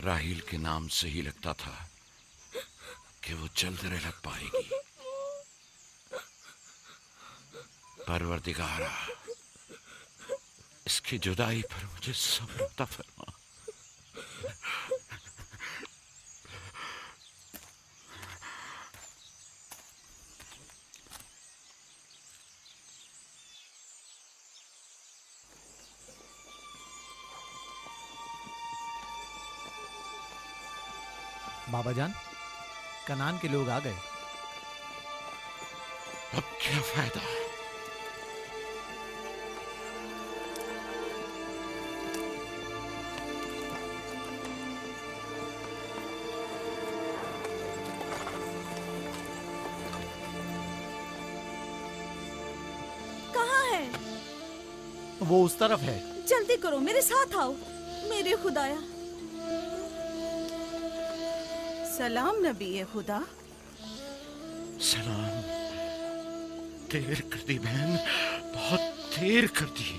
राहिल के नाम से ही लगता था कि वो जल्द रह लग पाएगी। परवरदिगारा, इसकी जुदाई पर मुझे सब्र अता के लोग आ गए। अब क्या फ़ायदा? कहाँ है? वो उस तरफ़ है। जल्दी करो मेरे साथ आओ। मेरे खुदाया। सलाम नबी खुदा। सलाम। देर कर दी बहन बहुत देर कर दी।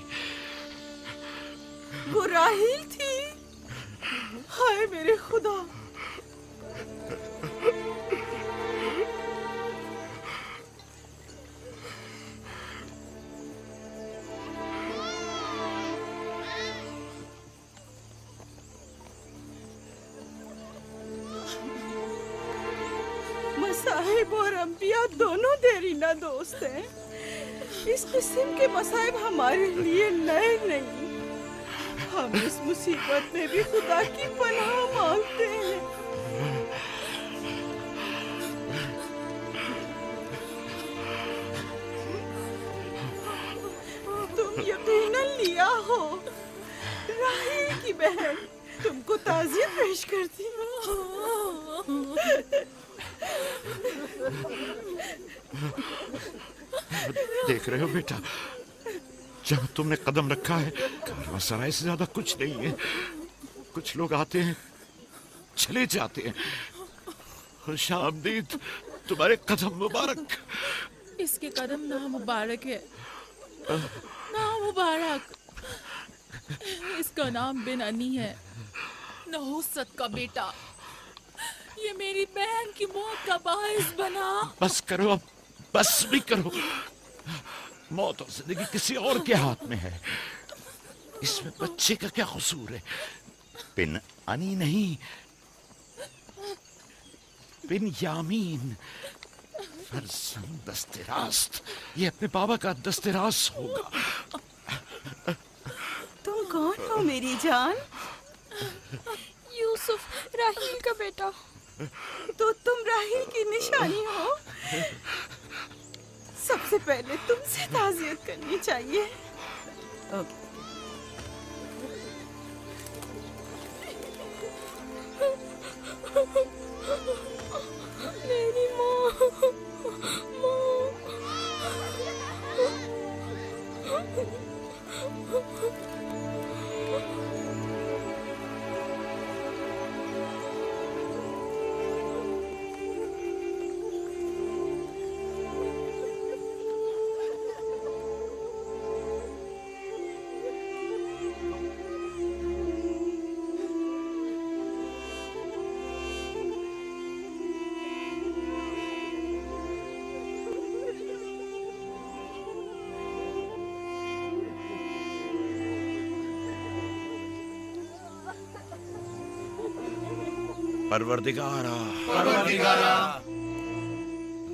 वो राहिल थी। हाय मेरे खुदा। देरीना दोस्त है इस किस्म के मसाइब हमारे लिए नए नहीं। हम इस मुसीबत में भी खुदा की पनाह मांगते हैं। तुम यकीनन लिया हो? राहिल की बहन तुमको ताजियत पेश करती देख रहे हो बेटा जहाँ तुमने कदम रखा है कारवा सराय से ज़्यादा कुछ नहीं है। कुछ लोग आते हैं चले जाते हैं। खुश आमदीद तुम्हारे कदम मुबारक। इसके कदम ना मुबारक है। ना मुबारक। इसका नाम बिन अनी है। नहुसत का बेटा। ये मेरी बहन की मौत का बायस बना। बस करो अब। बस भी करो। मौत और ज़िंदगी किसी और के हाथ में है। इसमें बच्चे का क्या कसूर है? बिन अनी नहीं बिन यामीन। दस्तरास्त। ये अपने बाबा का दस्तरास होगा। तुम कौन हो मेरी जान? यूसुफ राहील का बेटा। तो तुम राही की निशानी हो। सबसे पहले तुमसे ताजियत करनी चाहिए। ओके मेरी माँ। परवरदिगारा। परवरदिगारा।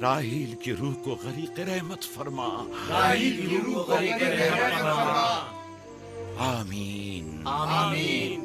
राहील की रूह को गरीक रहमत फरमा। राहील की रूह को गरीक रहमत फरमा। आमीन। आमीन।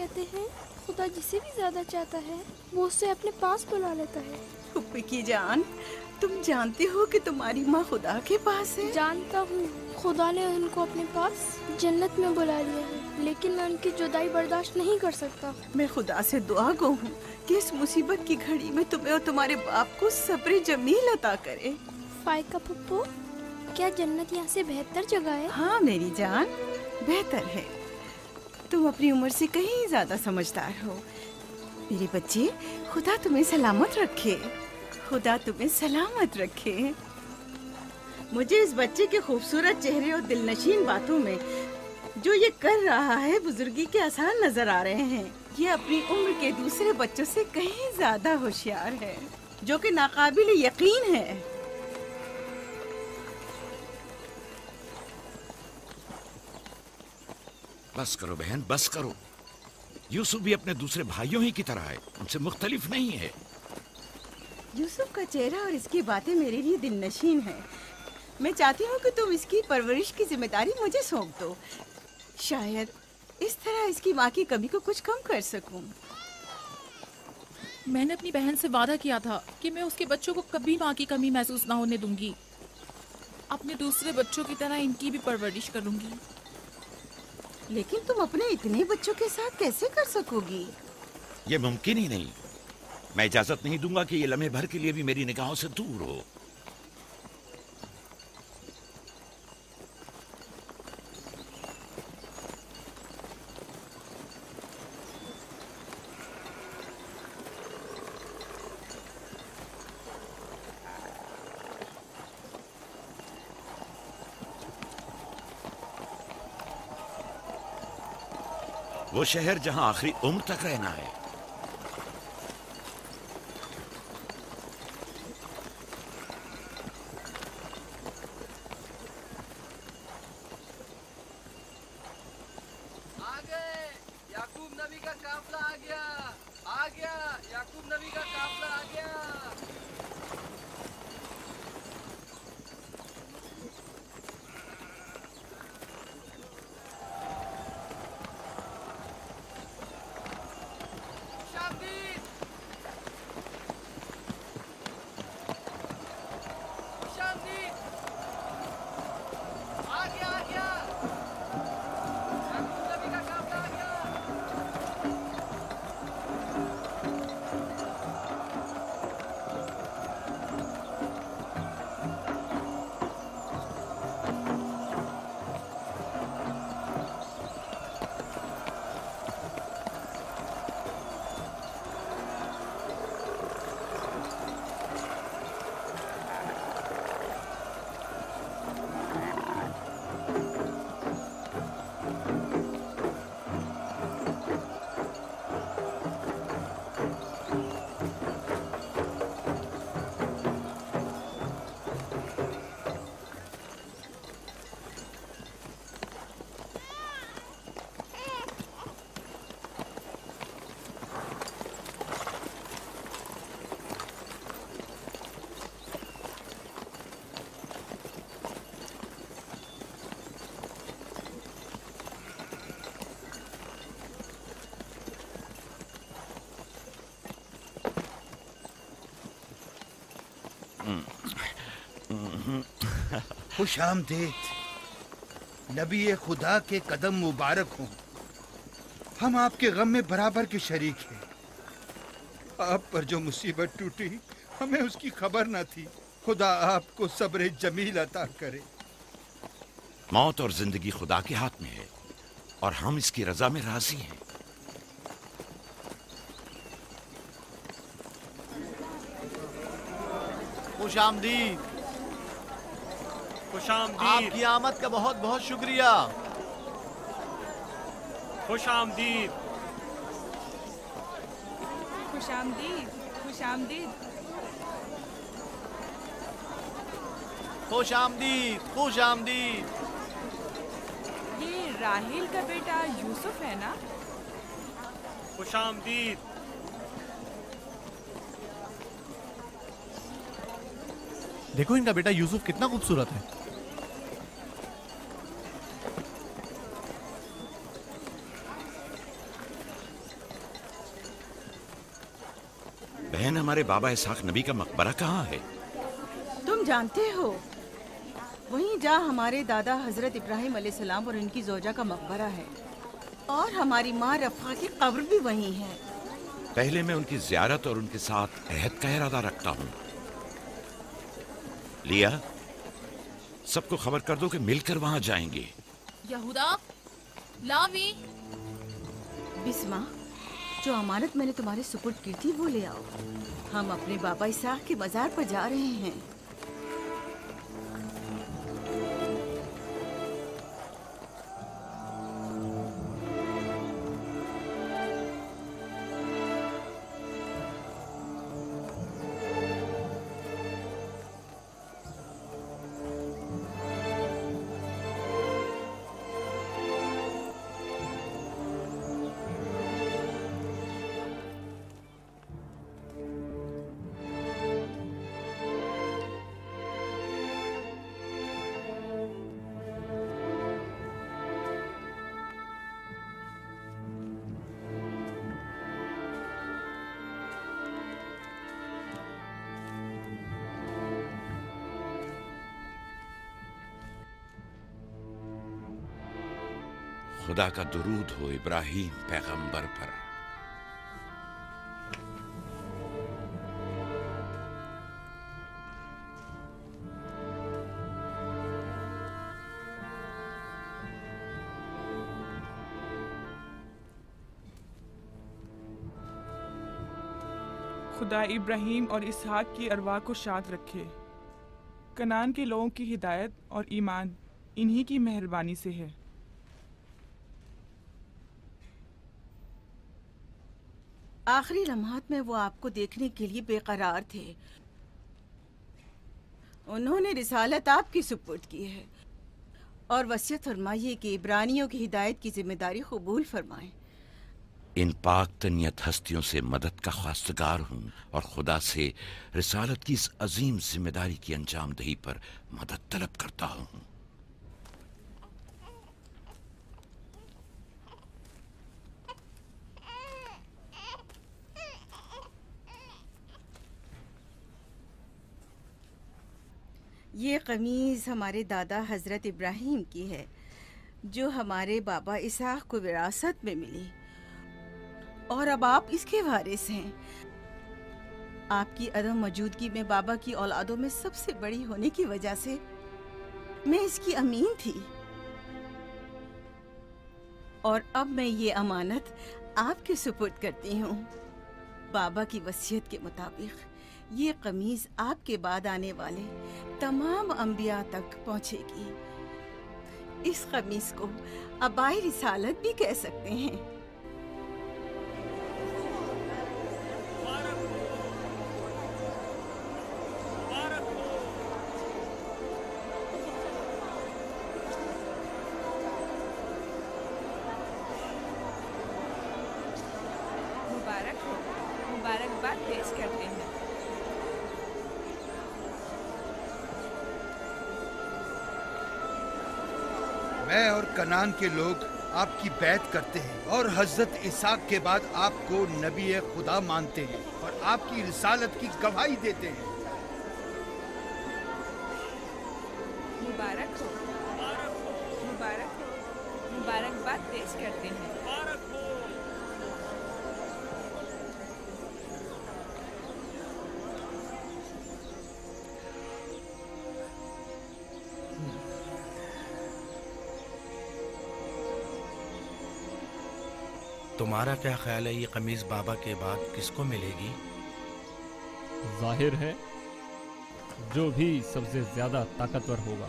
कहते हैं खुदा जिसे भी ज़्यादा चाहता है वो उसे अपने पास बुला लेता है। की जान तुम जानते हो कि तुम्हारी माँ खुदा के पास है? जानता हूँ खुदा ने उनको अपने पास जन्नत में बुला लिया है लेकिन मैं उनकी जुदाई बर्दाश्त नहीं कर सकता। मैं खुदा से दुआ गो हूँ कि इस मुसीबत की घड़ी में तुम्हें और तुम्हारे बाप को सब्र जमील अता करे। फायका पप्पू क्या जन्नत यहाँ से बेहतर जगह है? हाँ मेरी जान बेहतर है। तुम अपनी उम्र से कहीं ज़्यादा समझदार हो। मेरे बच्चे, खुदा तुम्हें सलामत रखे। खुदा तुम्हें सलामत रखे। मुझे इस बच्चे के खूबसूरत चेहरे और दिलनशीन बातों में जो ये कर रहा है, बुजुर्गी के आसार नज़र आ रहे हैं। ये अपनी उम्र के दूसरे बच्चों से कहीं ज़्यादा होशियार है, जो कि नाकाबिल यकीन है। बस करो बहन बस करो। यूसुफ भी अपने दूसरे भाइयों ही की तरह है। उनसे मुख्तलिफ़ नहीं है। यूसुफ का चेहरा और इसकी बातें मेरे लिए दिल नशीन है। मैं चाहती हूँ कि तुम इसकी परवरिश की ज़िम्मेदारी मुझे सौंप दो। शायद इस तरह इसकी माँ की कमी को कुछ कम कर सकूँ। मैंने अपनी बहन से वादा किया था कि मैं उसके बच्चों को कभी माँ की कमी महसूस ना होने दूँगी। अपने दूसरे बच्चों की तरह इनकी भी परवरिश करूँगी। लेकिन तुम अपने इतने बच्चों के साथ कैसे कर सकोगी? ये मुमकिन ही नहीं। मैं इजाज़त नहीं दूँगा कि ये लम्हे भर के लिए भी मेरी निगाहों से दूर हो। वो शहर जहाँ आखिरी उम्र तक रहना है। खुश आमदेद। नबी खुदा के कदम मुबारक हों। हम आपके गम में बराबर के शरीक हैं। आप पर जो मुसीबत टूटी हमें उसकी खबर ना थी। खुदा आपको सब्र जमील अता करे। मौत और ज़िंदगी खुदा के हाथ में है और हम इसकी रजा में राज़ी हैं। खुश आमदीद। खुश आपकी आमद का बहुत बहुत शुक्रिया। खुश आमदीद खुश आमदीद खुश आमदीद खुश आमदीद खुश आमदीद ये राहिल का बेटा यूसुफ है ना? खुश आमदीद देखो इनका बेटा यूसुफ कितना खूबसूरत है। हमारे बाबा इसहाक नबी का मकबरा कहाँ है? तुम जानते हो वहीं जा हमारे दादा हज़रत इब्राहिम अलैहिस्सलाम और इनकी जोजा का मकबरा है और हमारी माँ रफ़ा की कब्र भी वहीं है। पहले मैं उनकी जियारत और उनके साथ अहद का इरादा रखता हूँ। लिया सबको खबर कर दो कि मिलकर वहाँ जाएँगे। यहूदा लावी। बिस्मा जो अमानत मैंने तुम्हारे सुपुर्द की थी, वो ले आओ। हम अपने बाबा इसाक के बाज़ार पर जा रहे हैं। खुदा का दुरूद हो इब्राहिम पैगंबर पर। खुदा इब्राहिम और इसहाक की अरवा को शाद रखे। कनान के लोगों की हिदायत और ईमान इन्हीं की मेहरबानी से है। आखिरी लम्हात में वो आपको देखने के लिए बेकरार थे। उन्होंने रिसालत आपकी सुपुर्द की है। और वसीयत फरमाइए कि इब्रानियों की हिदायत की ज़िम्मेदारी कबूल फरमाएँ। इन पाक तनियत हस्तियों से मदद का खास्तगार हूँ और खुदा से रिसालत की इस अजीम ज़िम्मेदारी की अंजाम दही पर मदद तलब करता हूँ। ये कमीज़ हमारे दादा हज़रत इब्राहिम की है, जो हमारे बाबा इसाक को विरासत में मिली। और अब आप इसके वारिस हैं। आपकी अदम मौजूदगी में बाबा की औलादों में सबसे बड़ी होने की वजह से मैं इसकी अमीन थी। और अब मैं ये अमानत आपके सुपुर्द करती हूँ। बाबा की वसीयत के मुताबिक ये कमीज आपके बाद आने वाले तमाम अम्बिया तक पहुंचेगी। इस कमीज को अबाई रिसालत भी कह सकते हैं। कनान के लोग आपकी बैत करते हैं और हज़रत इसाक के बाद आपको नबी खुदा मानते हैं और आपकी रिसालत की गवाही देते हैं। मुबारक हो। मुबारक हो। मुबारकबाद पेश करते हैं। तुम्हारा क्या ख्याल है ये कमीज बाबा के बाद किसको मिलेगी? ज़ाहिर है जो भी सबसे ज़्यादा ताकतवर होगा।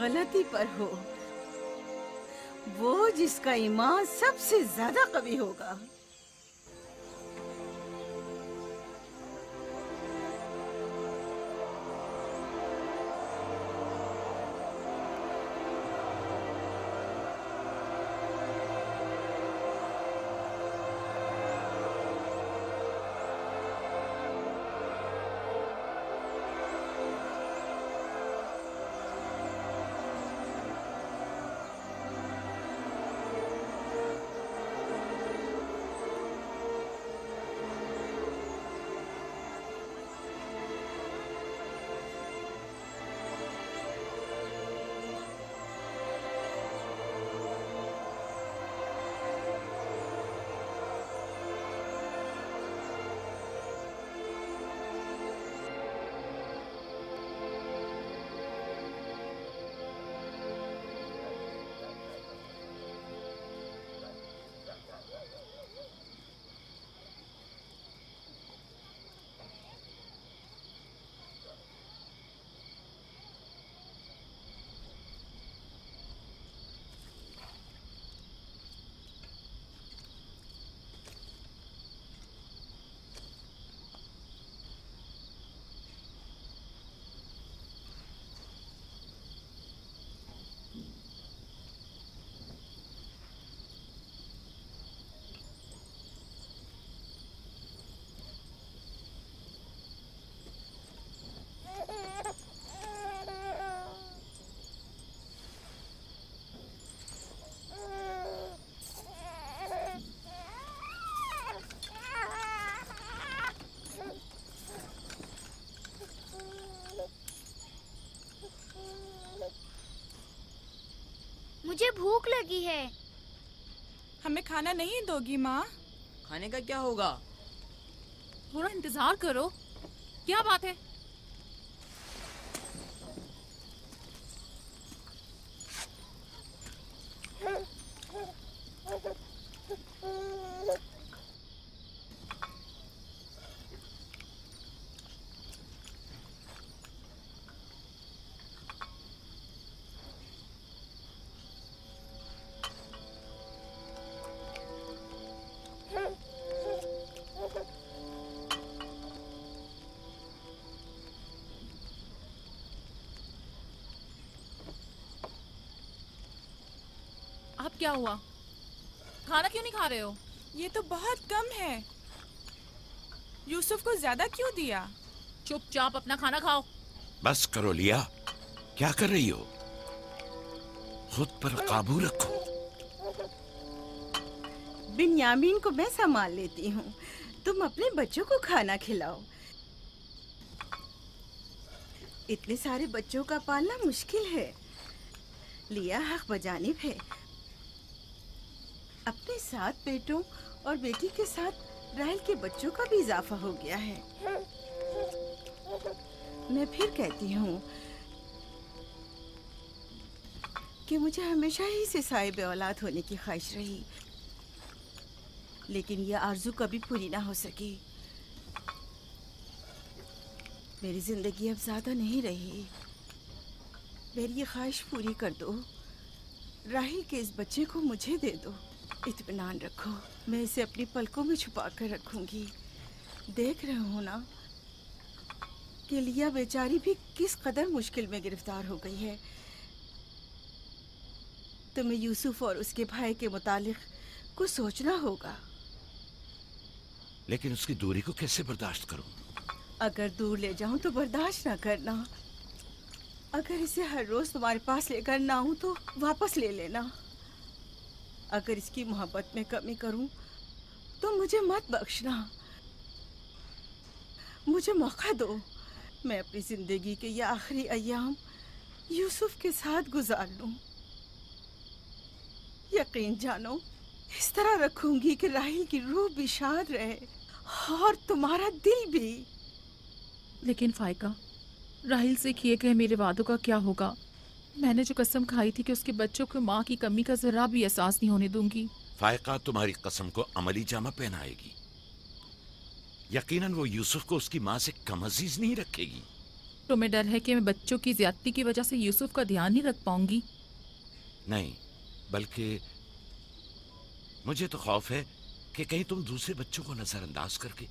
गलती पर हो। वो जिसका ईमान सबसे ज़्यादा कभी होगा। मुझे भूख लगी है। हमें खाना नहीं दोगी माँ। खाने का क्या होगा? थोड़ा इंतज़ार करो। क्या बात है? क्या हुआ? खाना क्यों नहीं खा रहे हो? ये तो बहुत कम है। यूसुफ को ज़्यादा क्यों दिया? चुपचाप अपना खाना खाओ। बस करो लिया। क्या कर रही हो? खुद पर काबू रखो। बिन्यामीन को मैं संभाल लेती हूँ। तुम अपने बच्चों को खाना खिलाओ। इतने सारे बच्चों का पालना मुश्किल है। लिया हक बजानिब है अपने सात बेटों और बेटी के साथ राहल के बच्चों का भी इजाफा हो गया है। मैं फिर कहती हूँ कि मुझे हमेशा ही से साहिब औलाद होने की ख्वाहिश रही, लेकिन यह आरज़ू कभी पूरी ना हो सकी। मेरी ज़िंदगी अब ज़्यादा नहीं रही। मेरी ये ख्वाहिश पूरी कर दो। राहिल के इस बच्चे को मुझे दे दो। इत्मीनान रखो। मैं इसे अपनी पलकों में छुपा कर रखूँगी। देख रहे हो ना? कि लिया बेचारी भी किस कदर मुश्किल में गिरफ़्तार हो गई है। तुम्हें यूसुफ और उसके भाई के मुतालिक कुछ सोचना होगा। लेकिन उसकी दूरी को कैसे बर्दाश्त करूँ? अगर दूर ले जाऊँ तो बर्दाश्त ना करना। अगर इसे हर रोज तुम्हारे पास लेकर ना आऊँ तो वापस ले लेना। अगर इसकी मोहब्बत में कमी करूँ तो मुझे मत बख्शना। मुझे मौका दो। मैं अपनी ज़िंदगी के ये आखिरी अयाम यूसुफ के साथ गुजार लूँ। यकीन जानो, इस तरह रखूँगी कि राहिल की रूह भी शाद रहे और तुम्हारा दिल भी। लेकिन फायका, राहिल से किए गए मेरे वादों का क्या होगा? मैंने जो कसम खाई थी कि उसके बच्चों को माँ की कमी का जरा भी एहसास नहीं होने दूँगी। फायका तुम्हारी कसम को अमली जामा पहनाएगी। यकीनन वो यूसुफ को उसकी माँ से कम अज़ीज़ नहीं रखेगी। तुम्हें डर है कि मैं बच्चों की ज्यादती की वजह से यूसुफ का ध्यान नहीं रख पाऊँगी। नहीं बल्कि मुझे तो खौफ है कि कहीं तुम दूसरे बच्चों को नजरअंदाज करके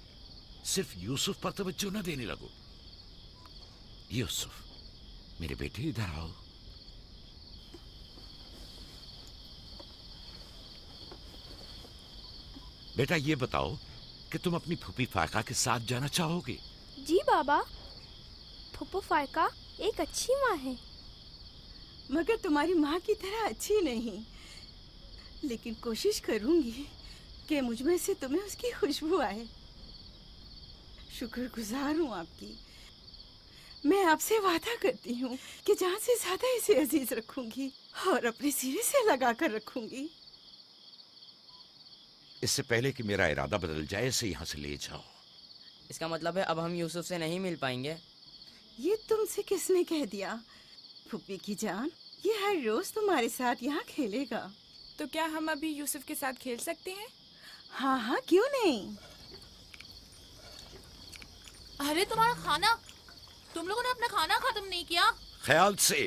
सिर्फ़ यूसुफ पर तवज्जो न देने लगो। यूसुफ मेरे बेटे इधर आओ। बेटा ये बताओ कि तुम अपनी फूफी फायका के साथ जाना चाहोगे? जी बाबा। फुप्पो फायका एक अच्छी माँ है। मगर तुम्हारी माँ की तरह अच्छी नहीं। लेकिन कोशिश करूँगी कि मुझमें से तुम्हें उसकी खुशबू आए। शुक्रगुजार हूँ आपकी। मैं आपसे वादा करती हूँ कि जहाँ से ज़्यादा इसे अज़ीज़ रखूँगी और अपने सिरे से लगा कर रखूँगी। इससे पहले कि मेरा इरादा बदल जाए इसे यहाँ से ले जाओ। इसका मतलब है अब हम यूसुफ से नहीं मिल पाएँगे। ये तुमसे किसने कह दिया? फुप्पी की जान ये हर रोज तुम्हारे साथ यहाँ खेलेगा। तो क्या हम अभी यूसुफ के साथ खेल सकते हैं? हाँ हाँ क्यों नहीं? अरे तुम्हारा खाना! तुम लोगों ने अपना खाना खत्म नहीं किया? ख्याल से।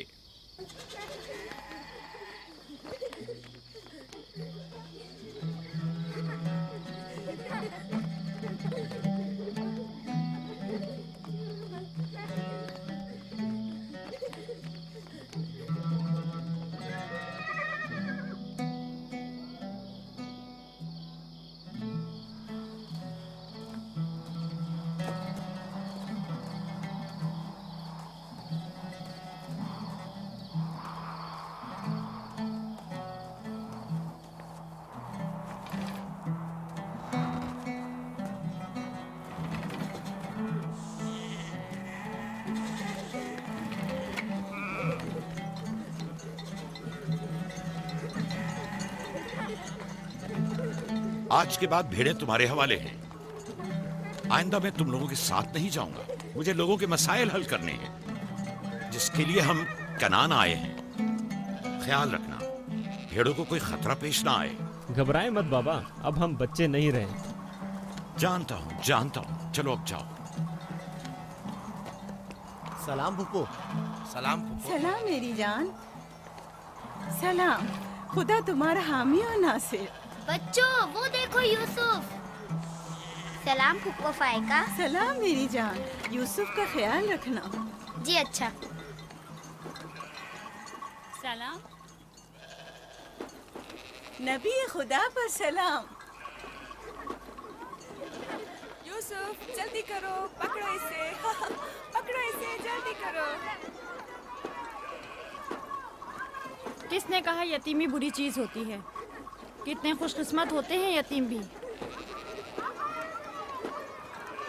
आज के बाद भेड़े तुम्हारे हवाले हैं। आइंदा मैं तुम लोगों के साथ नहीं जाऊँगा। मुझे लोगों के मसाइल हल करने हैं जिसके लिए हम कनान आए हैं। ख्याल रखना भेड़ों को कोई खतरा पेश ना आए। घबराए मत बाबा अब हम बच्चे नहीं रहे। जानता हूँ जानता हूँ। चलो अब जाओ। सलाम फुप्पो सलाम सलाम मेरी जान। सलाम। खुदा तुम्हारा हामी और नासिर। बच्चों वो देखो यूसुफ। सलाम फुप्पो फायका सलाम मेरी जान यूसुफ का ख्याल रखना। जी अच्छा। सलाम। नबी खुदा पर सलाम। यूसुफ जल्दी करो पकड़ो इसे। पकड़ो इसे जल्दी करो। किसने कहा यतीमी बुरी चीज़ होती है? कितने खुशकिस्मत होते हैं यतीम भी।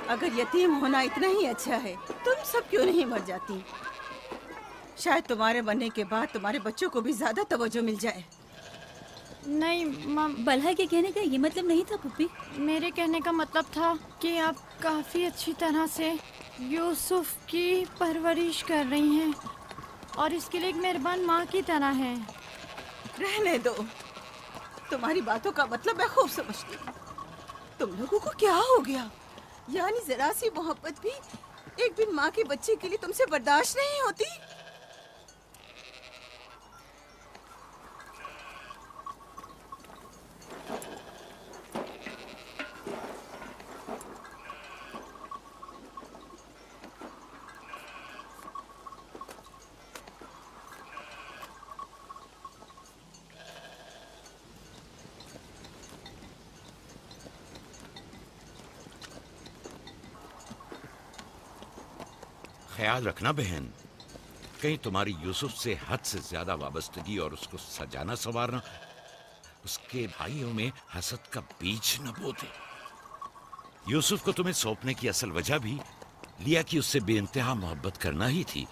अगर यतीम होना इतना ही अच्छा है तुम सब क्यों नहीं मर जाती? शायद तुम्हारे बनने के बाद तुम्हारे बच्चों को भी ज़्यादा तवज्जो मिल जाए। नहीं मम बल्हा के कहने का ये मतलब नहीं था पुप्पी? मेरे कहने का मतलब था कि आप काफ़ी अच्छी तरह से यूसुफ की परवरिश कर रही हैं और इसके लिए एक मेहरबान माँ की तरह हैं। रहने दो। तुम्हारी बातों का मतलब मैं खूब समझती हूँ। तुम लोगों को क्या हो गया? यानी जरा सी मोहब्बत भी एक दिन माँ के बच्चे के लिए तुमसे बर्दाश्त नहीं होती? ख्याल रखना बहन। कहीं तुम्हारी यूसुफ से हद से ज़्यादा वाबस्तगी और उसको सजाना संवारना उसके भाइयों में हसद का बीज न बो दे यूसुफ को तुम्हें सौंपने की असल वजह भी लिया कि उससे बेइंतहा मोहब्बत करना ही थी।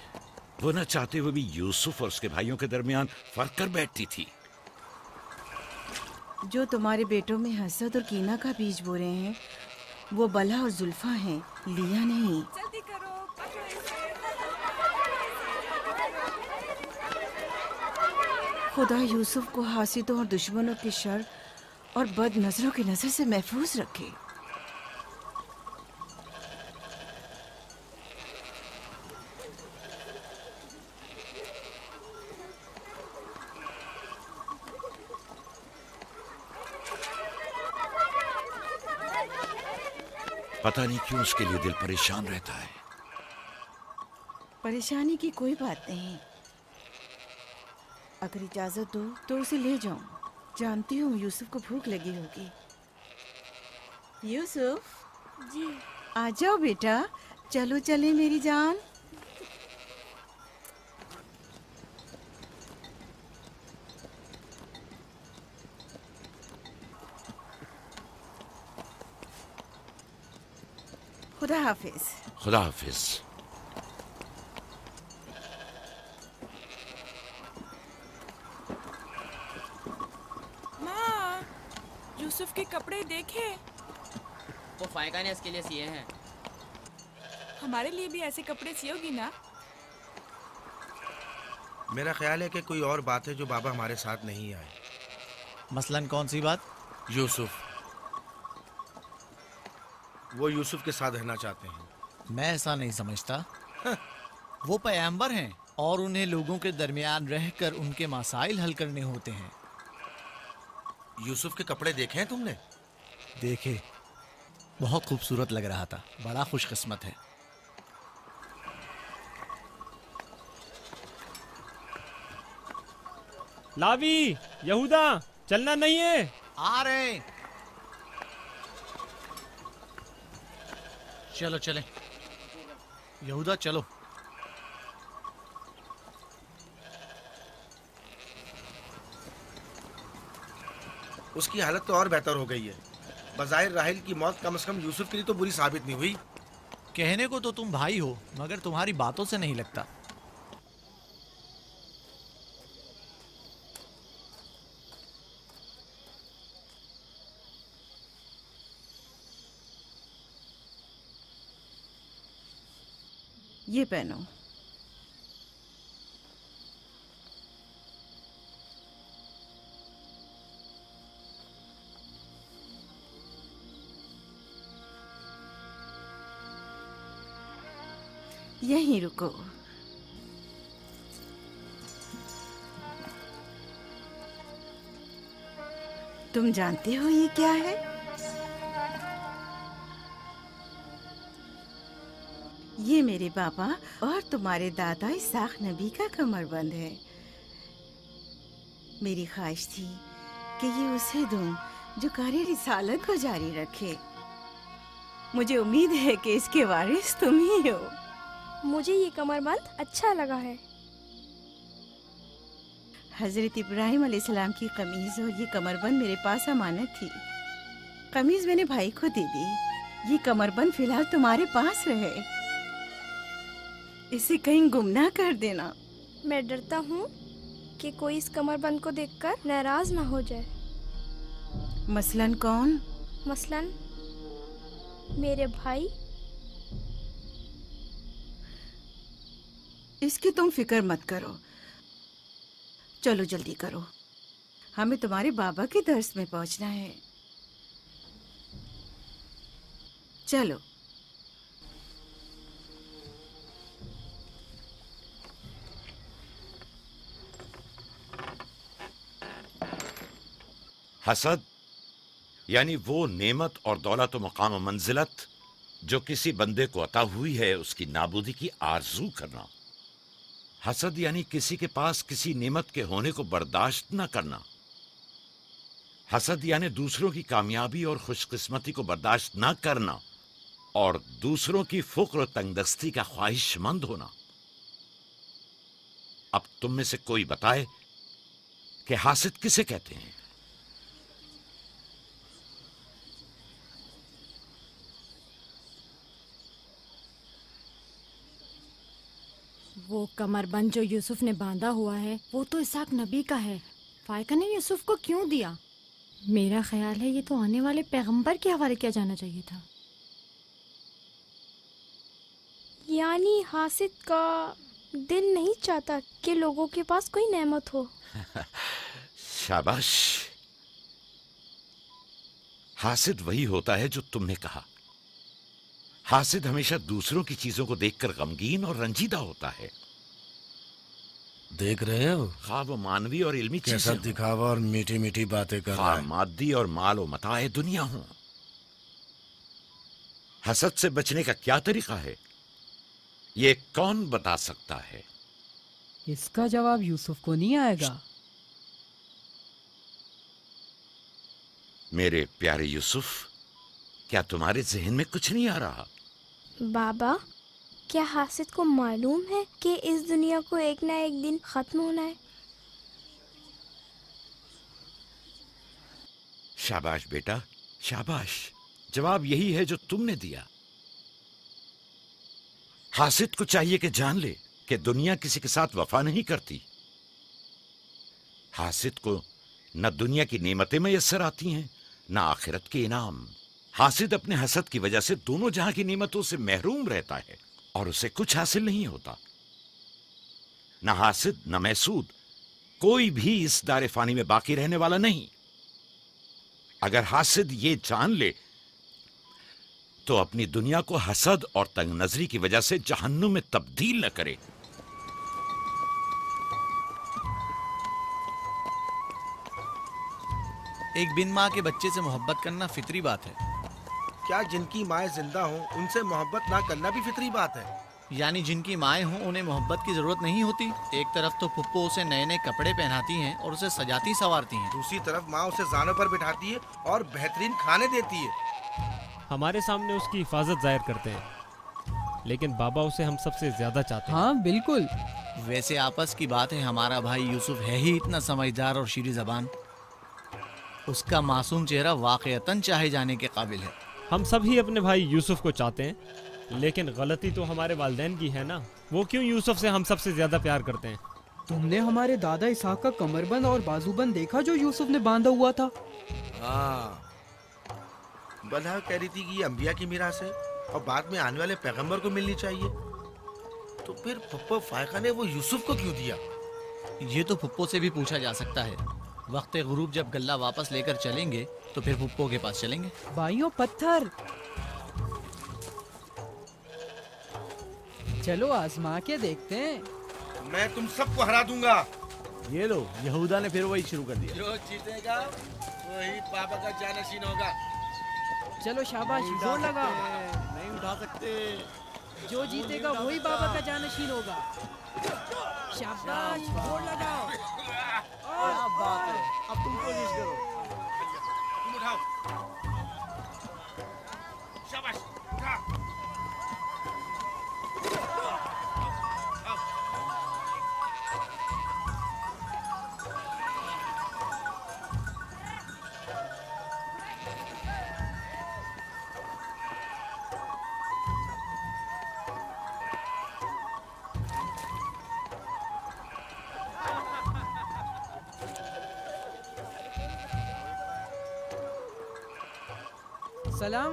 वो न चाहते हुए भी यूसुफ और उसके भाइयों के दरमियान फ़र्क कर बैठती थी। जो तुम्हारे बेटों में हसद और कीना का बीज बो रहे हैं वो बला और जुल्फा हैं लिया नहीं जल्दी करो पकड़ो इसे खुदा यूसुफ को हासिदों और दुश्मनों के शर और बद नज़रों की नज़र से महफूज रखे। पता नहीं क्यों उसके लिए दिल परेशान रहता है। परेशानी की कोई बात नहीं। अगर इजाज़त दो तो उसे ले जाऊँ। जानती हूँ यूसुफ को भूख लगी होगी। यूसुफ? जी। आ जाओ बेटा। चलो चले मेरी जान। खुदा हाफिज। खुदा हाफिज। यूसुफ के कपड़े देखे। वो फायका ने इसके लिए सिए हैं। हमारे लिए भी ऐसे कपड़े सियोगी ना? मेरा ख्याल है कि कोई और बात है जो बाबा हमारे साथ नहीं आए। मसलन कौन सी बात? यूसुफ। वो यूसुफ के साथ रहना चाहते हैं। मैं ऐसा नहीं समझता। वो पैम्बर हैं और उन्हें लोगों के दरमियान रहकर उनके मसाइल हल करने होते हैं। यूसुफ के कपड़े देखे हैं तुमने? देखे। बहुत खूबसूरत लग रहा था। बड़ा खुशकिस्मत है। लावी यहूदा चलना नहीं है। आ रहे हैं। चलो चले। यहूदा चलो। उसकी हालत तो और बेहतर हो गई है। बज़ाहिर राहिल की मौत कम से कम यूसुफ के लिए तो बुरी साबित नहीं हुई। कहने को तो तुम भाई हो मगर तुम्हारी बातों से नहीं लगता। ये पहनो। यहीं रुको। तुम जानते हो ये क्या है? ये मेरे पापा और तुम्हारे दादा इसाक नबी का कमरबंद है। मेरी ख्वाहिश थी कि ये उसे दूँ जो कार्य रिसालत को जारी रखे। मुझे उम्मीद है कि इसके वारिस तुम ही हो। मुझे ये कमरबंद अच्छा लगा है। हज़रत इब्राहिम अलैहिस्सलाम की कमीज और ये कमरबंद मेरे पास अमानत थी। कमीज मैंने भाई को दे दी। ये कमरबंद फ़िलहाल तुम्हारे पास रहे। इसे कहीं गुम ना कर देना। मैं डरता हूँ कि कोई इस कमरबंद को देखकर नाराज़ ना हो जाए। मसलन कौन? मसलन मेरे भाई इसकी तुम फ़िक्र मत करो। चलो जल्दी करो। हमें तुम्हारे बाबा के दर्स में पहुँचना है। चलो। हसद, यानी वो नेमत और दौलत व मकाम मंजिलत जो किसी बंदे को अता हुई है, उसकी नाबूदी की आरज़ू करना। हसद यानी किसी के पास किसी नेमत के होने को बर्दाश्त ना करना। हसद यानी दूसरों की कामयाबी और खुशकिस्मती को बर्दाश्त ना करना और दूसरों की फुक्र तंगदस्ती का ख्वाहिशमंद होना। अब तुम में से कोई बताए कि हासिद किसे कहते हैं? वो कमरबंद जो यूसुफ ने बांधा हुआ है वो तो इसाक नबी का है। फायका ने यूसुफ को क्यों दिया? मेरा ख्याल है ये तो आने वाले पैगंबर के हवाले किया जाना चाहिए था। यानी हासिद का दिल नहीं चाहता कि लोगों के पास कोई नेमत हो। शाबाश। हासिद वही होता है जो तुमने कहा। हासिद हमेशा दूसरों की चीज़ों को देखकर गमगीन और रंजीदा होता है। देख रहे हो हाँ वो मानवी और इल्मी कैसा चीज़ें दिखावा और मीठी मीठी बातें कर रहा हाँ है। मादी और माल और मताए दुनिया हो। हसद से बचने का क्या तरीका है? ये कौन बता सकता है? इसका जवाब यूसुफ को नहीं आएगा। मेरे प्यारे यूसुफ क्या तुम्हारे जहन में कुछ नहीं आ रहा? बाबा, क्या हासिद को मालूम है कि इस दुनिया को एक ना एक दिन खत्म होना है? शाबाश बेटा, शाबाश। जवाब यही है जो तुमने दिया। हासिद को चाहिए कि जान ले कि दुनिया किसी के साथ वफा नहीं करती। हासिद को न दुनिया की नेमतें मैसर आती हैं, न आखिरत के इनाम। हासिद अपने हसद की वजह से दोनों जहाँ की नेमतों से महरूम रहता है और उसे कुछ हासिल नहीं होता। न हासिद, न महसूद कोई भी इस दारे फानी में बाकी रहने वाला नहीं। अगर हासिद ये जान ले तो अपनी दुनिया को हसद और तंग नजरी की वजह से जहन्नुम में तब्दील न करे। एक बिन माँ के बच्चे से मोहब्बत करना फितरी बात है। क्या जिनकी माएँ ज़िंदा हों उनसे मोहब्बत ना करना भी फितरी बात है? यानी जिनकी माएँ हों उन्हें मोहब्बत की ज़रूरत नहीं होती। एक तरफ़ तो पुप्पो उसे नए नए कपड़े पहनाती हैं और उसे सजाती संवारती हैं। दूसरी तरफ़ माँ उसे जानों पर बिठाती है और बेहतरीन खाने देती है। हमारे सामने उसकी हिफाजत ज़ाहिर करते हैं लेकिन बाबा उसे हम सबसे ज़्यादा चाहते हैं। हाँ बिल्कुल। वैसे आपस की बात है हमारा भाई यूसुफ है ही इतना समझदार और शीरी जबान। उसका मासूम चेहरा वाकयतन चाहे जाने के काबिल है। हम सभी अपने भाई यूसुफ को चाहते हैं लेकिन गलती तो हमारे वालदेन की है ना। वो क्यों यूसुफ से हम सबसे ज़्यादा प्यार करते हैं? तुमने हमारे दादा इसाक का कमरबंद और बाजूबंद देखा जो यूसुफ ने बांधा हुआ था? हाँ। बल्हा कह रही थी कि ये अंबिया की मीरास है और बाद में आने वाले पैगंबर को मिलनी चाहिए। तो फिर पप्पो फायका ने वो यूसुफ को क्यों दिया? ये तो पप्पो से भी पूछा जा सकता है। वक्त गुरूब जब गल्ला वापस लेकर चलेंगे तो फिर पुप्पो के पास चलेंगे। भाइयों पत्थर। चलो आजमा के देखते हैं। मैं तुम सबको हरा दूँगा। ये लो यहूदा ने फिर वही शुरू कर दिया। जो जीतेगा वही पापा का जानशीन होगा। चलो शाबाश ज़ोर लगा। नहीं उठा सकते। जो जीतेगा वही बाबा का जानशीन होगा। शाबाश ज़ोर लगाओ। अब तुम कोशिश करो। शाबाश उठा सलाम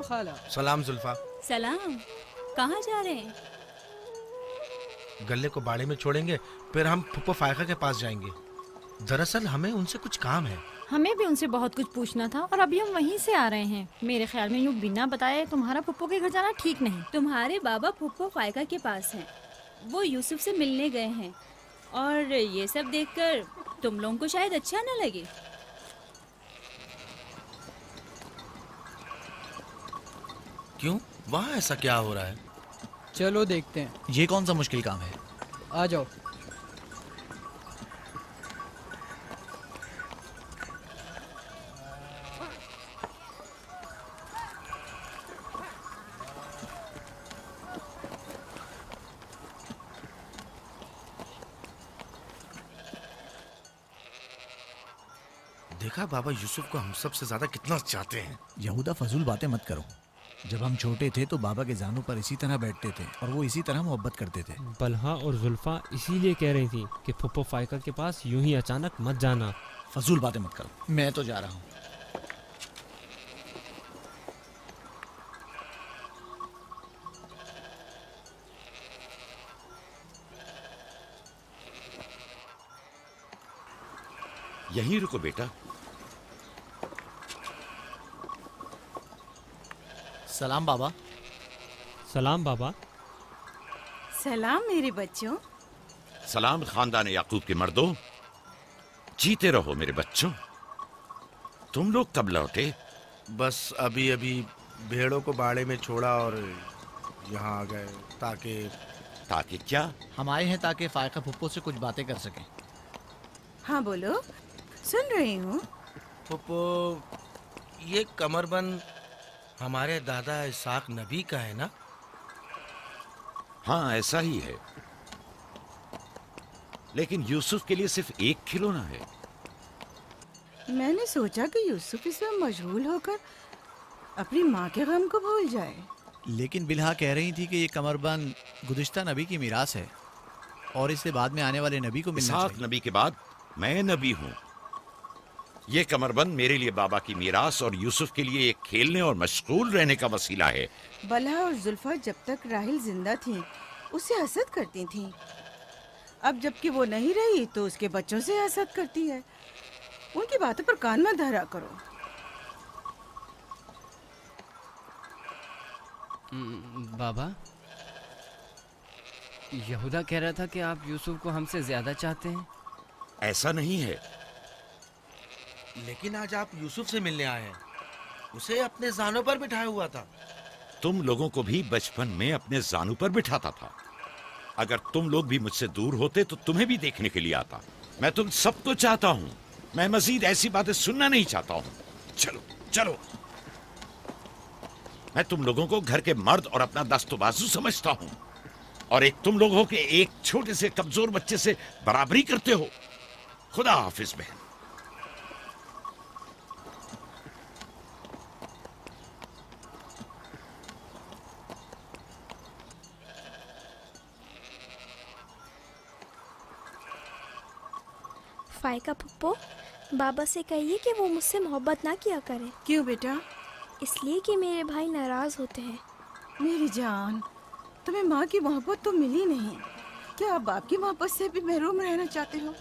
खाला। सलाम जुल्फा। सलाम। कहाँ जा रहे हैं? गले को बाड़े में छोड़ेंगे फिर हम फुप्पो फायका के पास जाएँगे। दरअसल हमें उनसे कुछ काम है। हमें भी उनसे बहुत कुछ पूछना था और अभी हम वहीं से आ रहे हैं। मेरे ख्याल में यूँ बिना बताए तुम्हारा पप्पो के घर जाना ठीक नहीं। तुम्हारे बाबा फुप्पो फायका के पास हैं। वो यूसुफ से मिलने गए हैं। और ये सब देखकर तुम लोगों को शायद अच्छा न लगे। क्यों? वहाँ ऐसा क्या हो रहा है? चलो देखते हैं। ये कौन सा मुश्किल काम है? आ जाओ। देखा बाबा यूसुफ को हम सबसे ज़्यादा कितना चाहते हैं। यहूदा फजूल बातें मत करो। जब हम छोटे थे तो बाबा के जानों पर इसी तरह बैठते थे और वो इसी तरह मोहब्बत करते थे। बलहा और जुल्फा इसीलिए कह रही थी कि फुप्पो फाइका के पास यूँ ही अचानक मत जाना। फजूल बातें मत करो। मैं तो जा रहा हूँ। यहीं रुको बेटा। सलाम बाबा। सलाम बाबा। सलाम मेरे बच्चों। सलाम खानदान याकूब के मर्दों। जीते रहो मेरे बच्चों। तुम लोग कब लौटे? बस अभी अभी भेड़ों को बाड़े में छोड़ा और यहाँ आ गए ताकि ताकि क्या? हम आए हैं ताकि फायका पुप्पो से कुछ बातें कर सकें। हाँ बोलो। सुन रही हूँ। पप्पो ये कमरबंद हमारे दादा इसाक नबी का है ना? हाँ ऐसा ही है। लेकिन यूसुफ के लिए सिर्फ़ एक खिलौना है। मैंने सोचा कि यूसुफ इसमें मशगूल होकर अपनी माँ के गम को भूल जाए। लेकिन बिल्हा कह रही थी कि ये कमरबंद गुदिश्ता नबी की मीरास है और इसे बाद में आने वाले नबी को मिलना नबी के बाद मैं नबी हूँ। ये कमरबंद मेरे लिए बाबा की मीरास और यूसुफ के लिए एक खेलने और मशगूल रहने का वसीला है। बलहा और जुल्फा जब तक राहिल ज़िंदा थी उसे हसद करती थी। अब जबकि वो नहीं रही तो उसके बच्चों से हसद करती है। उनकी बातों पर कान मत धरा करो। बाबा यहूदा कह रहा था कि आप यूसुफ को हमसे ज़्यादा चाहते हैं। ऐसा नहीं है। लेकिन आज आप यूसुफ से मिलने आए हैं। उसे अपने जानों पर बिठाया हुआ था। तुम लोगों को भी बचपन में अपने जानू पर बिठाता था। अगर तुम लोग भी मुझसे दूर होते तो तुम्हें भी देखने के लिए आता। मैं तुम सबको चाहता हूँ। मैं मजीद ऐसी बातें सुनना नहीं चाहता हूँ। चलो चलो। मैं तुम लोगों को घर के मर्द और अपना दस्तोबाजू समझता हूँ। और एक तुम लोग के एक छोटे से कमज़ोर बच्चे से बराबरी करते हो। खुदा हाफिज बहन। फायका पप्पो बाबा से कहिए कि वो मुझसे मोहब्बत ना किया करे। क्यों बेटा? इसलिए कि मेरे भाई नाराज़ होते हैं। मेरी जान तुम्हें माँ की मोहब्बत तो मिली नहीं। क्या आप बाप की मोहब्बत से भी महरूम रहना चाहते हो?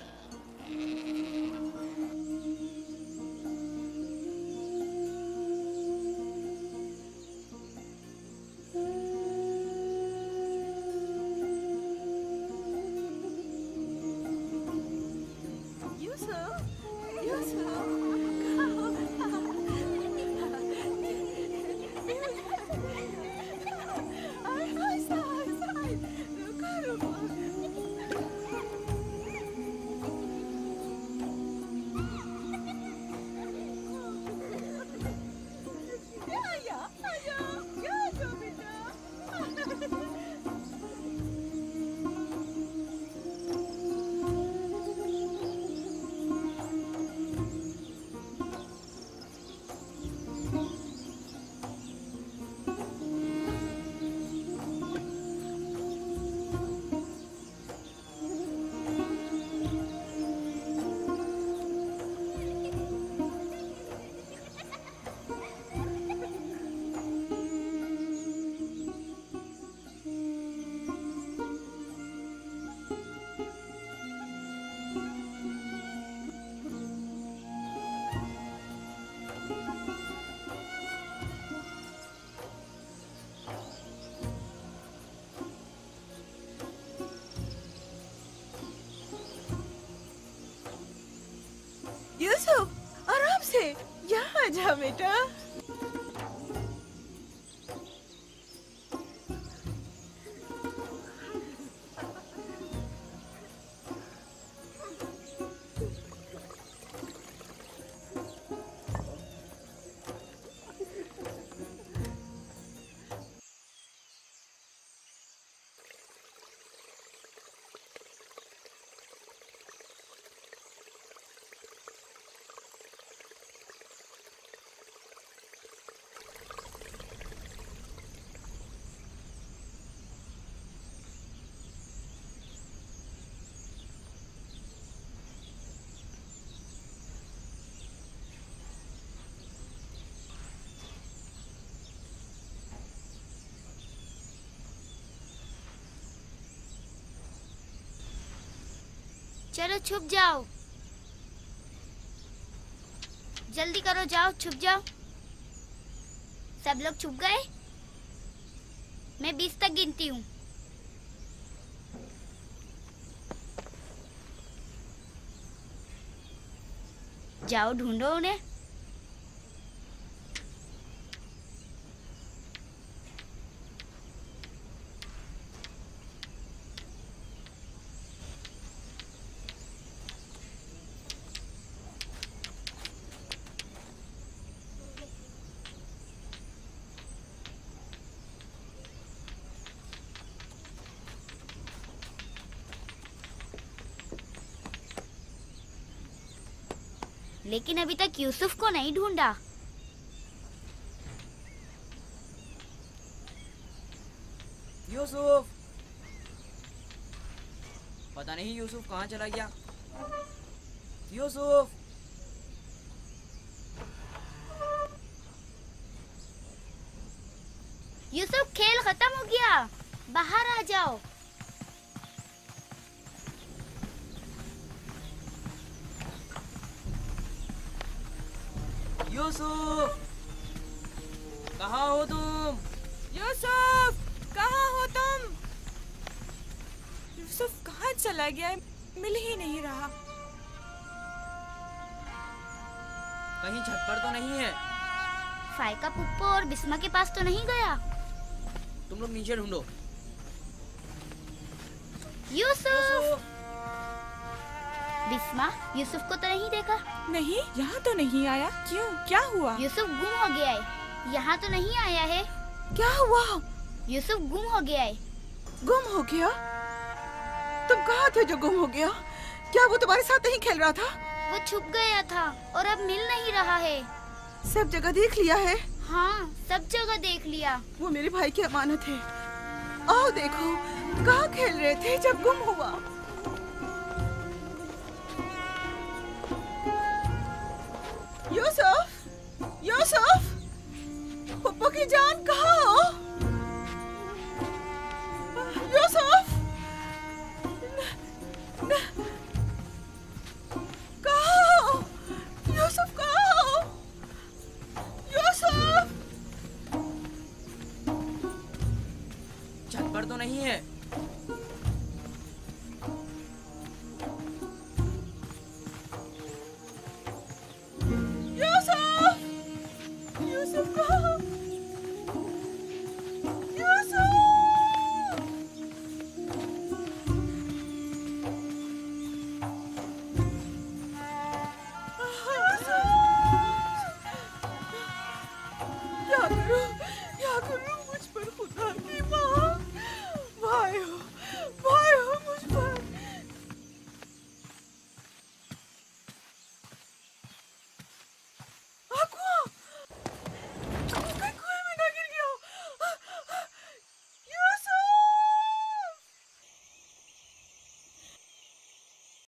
यूसुफ आराम से यहाँ आ जा बेटा। चलो छुप जाओ। जल्दी करो जाओ, छुप जाओ। सब लोग छुप गए? मैं बीस तक गिनती हूँ। जाओ, ढूंढो उन्हें। लेकिन अभी तक यूसुफ को नहीं ढूंढा। यूसुफ। पता नहीं यूसुफ कहाँ चला गया। यूसुफ। यूसुफ खेल खत्म हो गया। बाहर आ जाओ। यूसुफ। कहाँ हो तुम? यूसुफ कहाँ हो तुम? यूसुफ कहाँ चला गया? है? मिल ही नहीं रहा। कहीं छत पर तो नहीं है। फायका पुप्पो और बिस्मा के पास तो नहीं गया। तुम लोग नीचे ढूंढो। यूसुफ! बिस्मा यूसुफ को तो नहीं देखा? नहीं यहाँ तो नहीं आया। क्यों? क्या हुआ? यूसुफ गुम हो गया है। यहाँ तो नहीं आया है। क्या हुआ? यूसुफ गुम हो गया है। गुम हो गया? तुम कहाँ थे जो गुम हो गया? क्या वो तुम्हारे साथ नहीं खेल रहा था? वो छुप गया था और अब मिल नहीं रहा है। सब जगह देख लिया है? हाँ सब जगह देख लिया। वो मेरे भाई की अमानत है। आओ देखो कहाँ खेल रहे थे जब गुम हुआ? यूसुफ यूसुफ पप्पू की जान कहा हो? यूसुफ तो नहीं है।